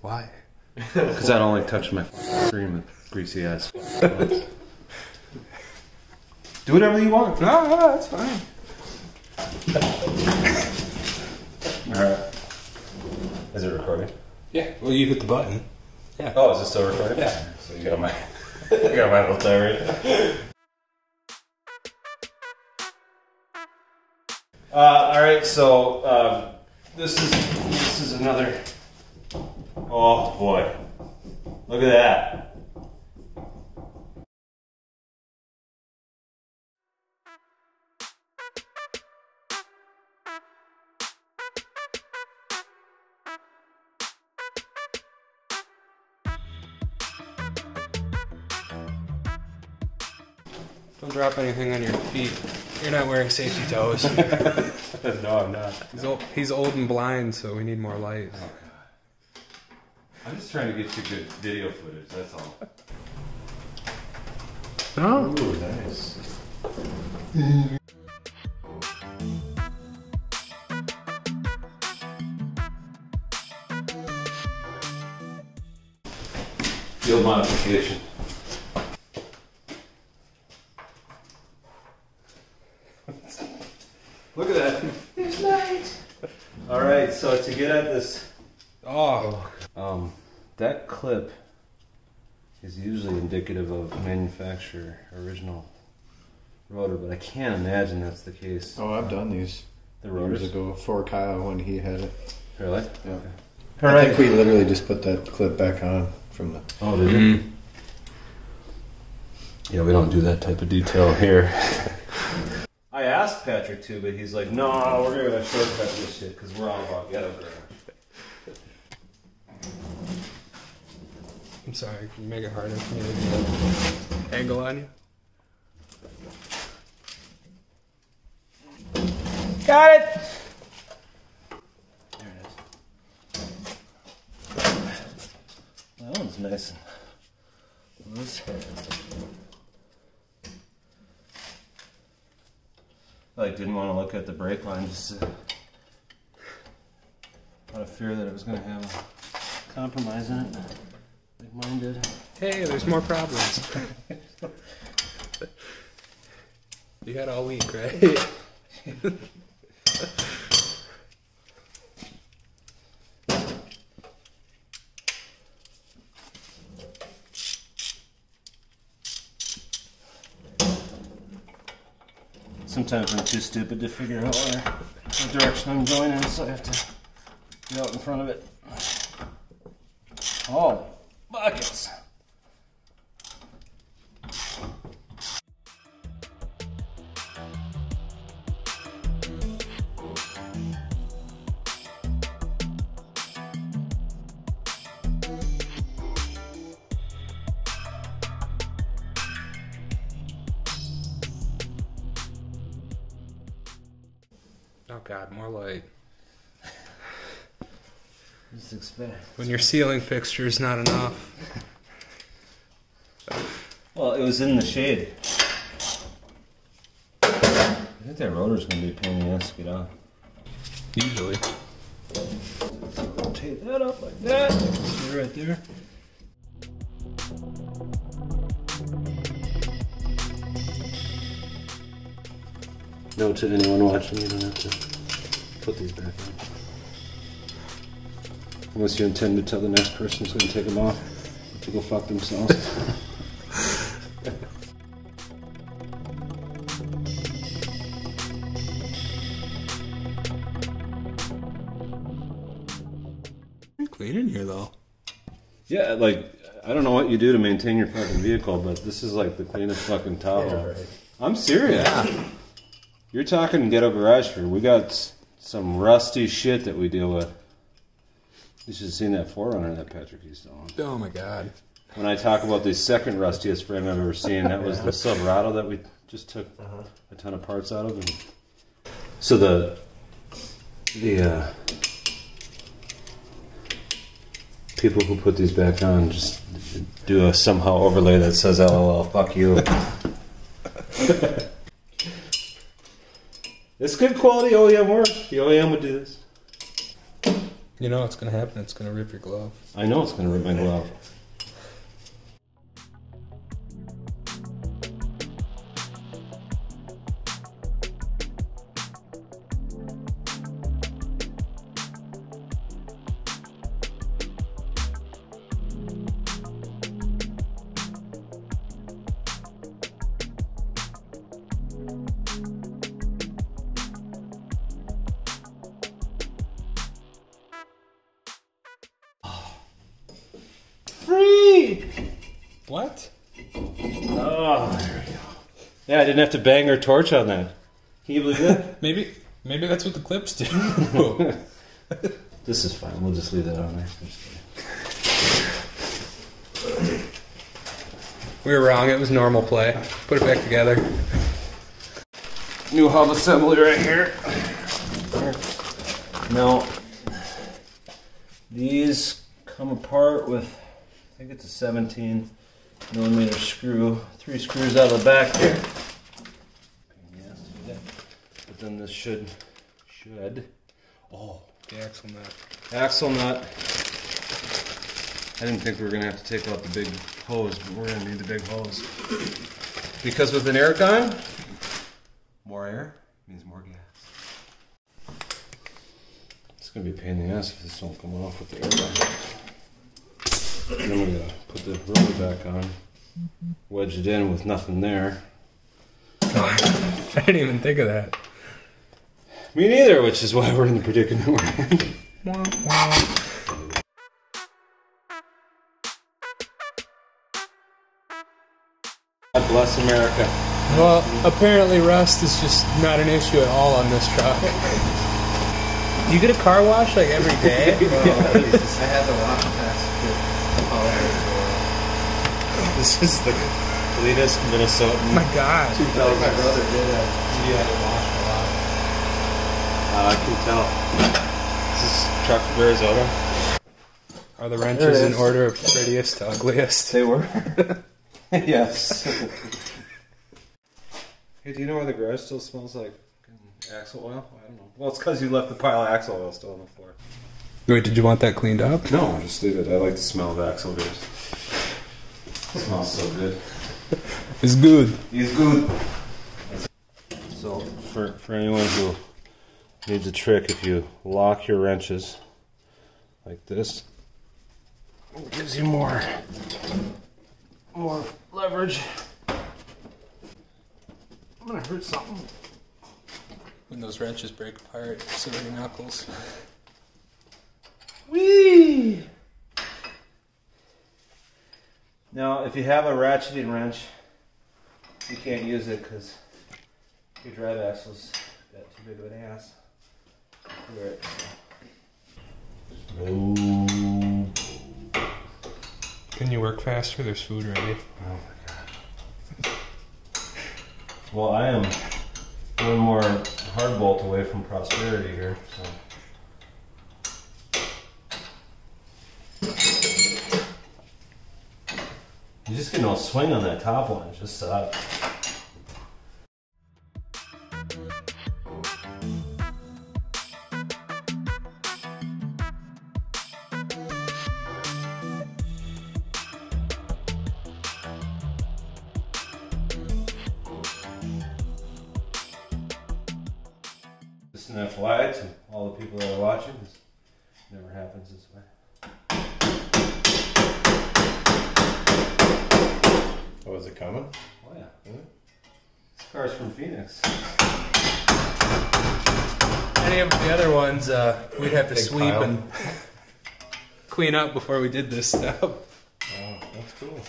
Why? Because I'd only touch my screen with greasy ass. Do whatever you want. No, no, that's fine. Alright. Is it recording? Yeah. Well, you hit the button. Yeah. Oh, is it still recording? Yeah. So you got my, you got my little tirade. Uh, all right, so um, this is this is another. Oh boy, look at that! Don't drop anything on your feet. You're not wearing safety toes. no, I'm not. he's, old, he's old and blind, so we need more light. I'm just trying to get you good video footage. That's all. Oh. Ooh, nice. Field modification. Look at that. There's light. All right, so to get at this, Oh. That clip is usually indicative of manufacturer original rotor, but I can't imagine that's the case. Oh, I've done these The years ago for Kyle when he had it. really? Yeah. All I right. think we literally just put that clip back on from the. Oh, did you? Mm-hmm. Yeah, we don't do that type of detail here. I asked Patrick to, but he's like, "No, we're gonna shortcut this shit because we're all about ghetto I'm sorry. You make it harder for me to angle on you? Got it. There it is. That one's nice and loose. I didn't want to look at the brake line just uh, out of fear that it was going to have a compromise in it, mine did. Hey, there's more problems. you had all week, right? Sometimes I'm too stupid to figure out where what direction I'm going in, so I have to get out in front of it. Oh, buckets! Oh God, more light. Just expect. When your ceiling fixture is not enough. Well, it was in the shade. I think that rotor's gonna be a pain in the ass to get on. Usually. Rotate that up like that. Stay right there. No to anyone watching, you don't have to put these back on. Unless you intend to tell the next person who's going to take them off to go fuck themselves. Pretty clean in here though. yeah, like, I don't know what you do to maintain your fucking vehicle, but this is like the cleanest fucking Tahoe. I'm serious. You're talking ghetto garage for we got some rusty shit that we deal with. You should have seen that 4Runner that Patrick used to own. Oh my God. When I talk about the second rustiest frame I've ever seen, that was the Silverado that we just took a ton of parts out of. And so the the uh, people who put these back on just do a somehow overlay that says "LOL, fuck you." It's good quality OEM work. The OEM would do this. You know it's gonna happen? It's gonna rip your glove. I know it's gonna rip my glove. What? Oh, there we go. Yeah, I didn't have to bang her torch on that. Can you believe that? Maybe maybe that's what the clips do. this is fine. We'll just leave that on there. we were wrong. It was normal play. Put it back together. New hub assembly right here. Now, these come apart with, I think it's a 17 millimeter screw. Three screws out of the back here. But then this should, should, oh, The axle nut. axle nut. I didn't think we were gonna have to take out the big hose, but we're gonna need the big hose. Because with an air gun, more air means more gas. It's gonna be a pain in the ass if this don't come off with the air gun. Then we gotta put the rubber back on, wedge it in with nothing there. I didn't even think of that. Me neither, which is why we're in the predicament we're in. Wah, wah. God bless America. Well, apparently rust is just not an issue at all on this truck. You get a car wash like every day? I had the wash This is the cleanest Minnesotan. Oh my god. My brother did it. You had to wash a lot. Uh, I can tell. This is truck from Arizona. Are the There wrenches in order of prettiest to ugliest? They were. yes. hey, do you know why the garage still smells like axle oil? I don't know. Well, it's because you left the pile of axle oil still on the floor. Wait, did you want that cleaned up? No, just leave it. I like the smell of axle grease. Smells so good. It's good. It's good. So, for, for anyone who needs a trick, if you lock your wrenches like this, it gives you more, more leverage. I'm gonna hurt something. When those wrenches break apart, so many knuckles. Whee! Now, if you have a ratcheting wrench, you can't use it because your drive axle's got too big of an ass. for it, so. Oh. Can you work faster? There's food ready. Oh my god. Well, I am one more hard bolt away from prosperity here, so. Just getting no swing on that top one, just sucks. Just an FYI to all the people that are watching, this never happens this way. Oh, is it coming? Oh yeah. This car's from Phoenix. Any of the other ones, uh, we'd have to Big sweep pile. and clean up before we did this stuff. Oh, that's cool.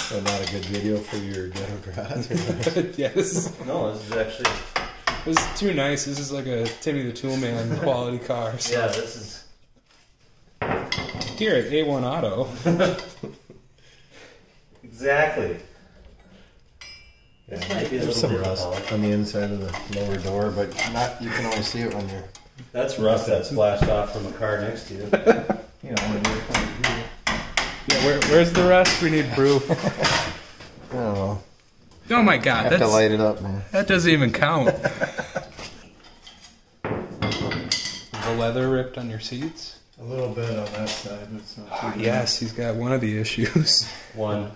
So not a good video for your ghetto garage. yes. No, this is actually This is too nice. This is like a Timmy the Toolman quality car. So yeah, this is Here at A1 Auto. exactly. This might be a There's some rust taller. on the inside of the lower door, but not. You can only see it when you're, That's rust that splashed off from the car next to you. you know, when you're. When Yeah, where, where's the rest? We need proof. I don't know. Oh my god, Have to that's, light it up, man. that doesn't even count. the leather ripped on your seats? A little bit on that side, but it's not Ah, yes, he's got one of the issues. One.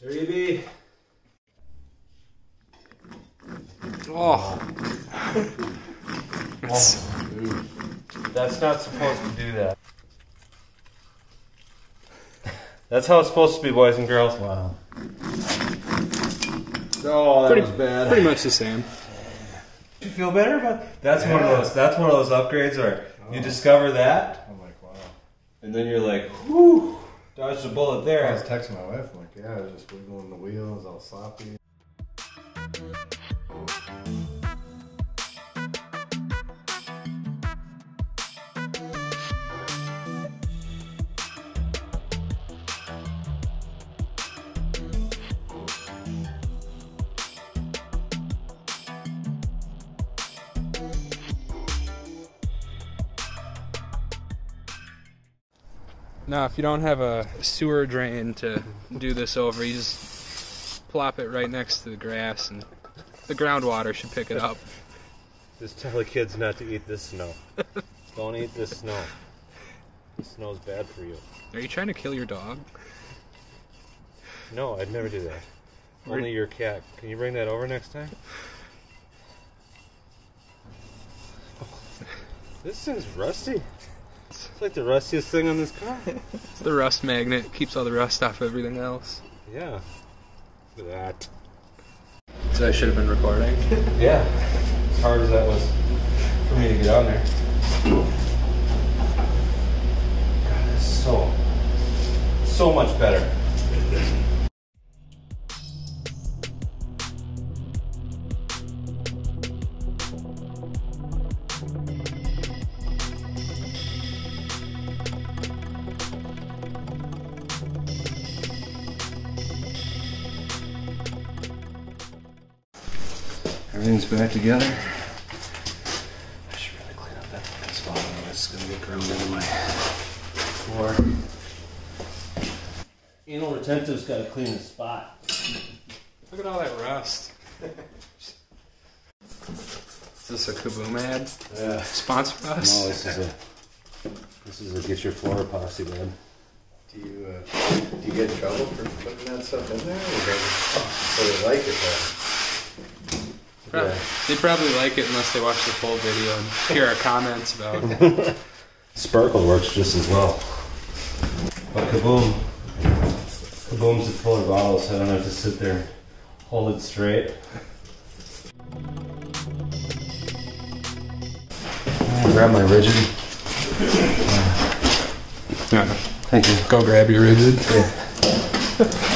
there you be. Oh, That's not supposed to do that. That's how it's supposed to be, boys and girls. Wow. Oh, that Pretty- was bad. pretty much the same. you feel better about that's one of those that's one of those upgrades where you oh. discover that I'm like, wow. and then you're like whew dodged a bullet there. I was texting my wife, I'm like, yeah, I was just wiggling the wheels, all sloppy. Now, if you don't have a sewer drain to do this over, you just plop it right next to the grass, and the groundwater should pick it up. just tell the kids not to eat this snow. Don't eat this snow. The snow's bad for you. Are you trying to kill your dog? no i'd never do that. Only your cat. Can you bring that over next time? This thing's rusty it's like the rustiest thing on this car It's the rust magnet. Keeps all the rust off everything else. yeah look at that So I should have been recording. Yeah, as hard as that was for me to get on there. God, that's so, so much better. Everything's back together. I should really clean up that fucking spot. Otherwise, it's gonna get ground into my floor. Anal retentive's got to clean the spot. Look at all that rust. Is this a Kaboom ad? Yeah. Sponsor No, us? this is a this is a get your floor epoxy man. Do you, uh, do you get in trouble for putting that stuff in there? Or does or they like it though? Prob- Yeah. They probably like it unless they watch the full video and hear our comments about Sparkle works just as well. But Kaboom, Kaboom's a fuller bottle, so I don't have to sit there and hold it straight. Grab my Ridgid. Yeah. Thank you. Go grab your Ridgid.